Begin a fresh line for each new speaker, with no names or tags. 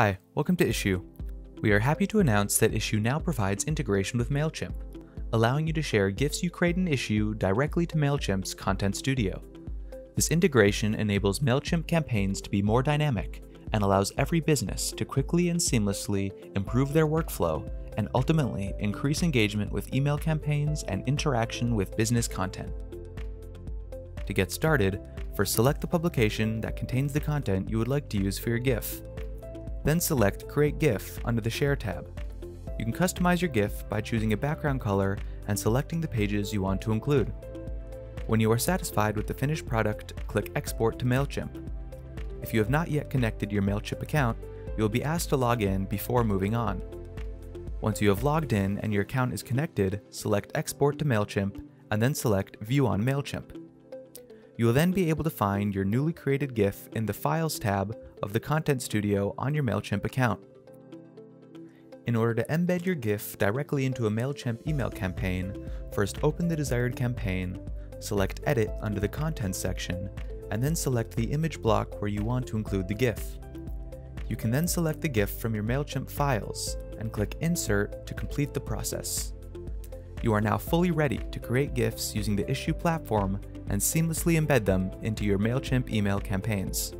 Hi, welcome to Issuu. We are happy to announce that Issuu now provides integration with MailChimp, allowing you to share GIFs you create in Issuu directly to MailChimp's Content Studio. This integration enables MailChimp campaigns to be more dynamic and allows every business to quickly and seamlessly improve their workflow and ultimately increase engagement with email campaigns and interaction with business content. To get started, first select the publication that contains the content you would like to use for your GIF. Then select Create GIF under the Share tab. You can customize your GIF by choosing a background color and selecting the pages you want to include. When you are satisfied with the finished product, click Export to MailChimp. If you have not yet connected your MailChimp account, you will be asked to log in before moving on. Once you have logged in and your account is connected, select Export to MailChimp and then select View on MailChimp. You will then be able to find your newly created GIF in the Files tab of the Content Studio on your MailChimp account. In order to embed your GIF directly into a MailChimp email campaign, first open the desired campaign, select Edit under the Content section, and then select the image block where you want to include the GIF. You can then select the GIF from your MailChimp files and click Insert to complete the process. You are now fully ready to create GIFs using the Issuu platform and seamlessly embed them into your MailChimp email campaigns.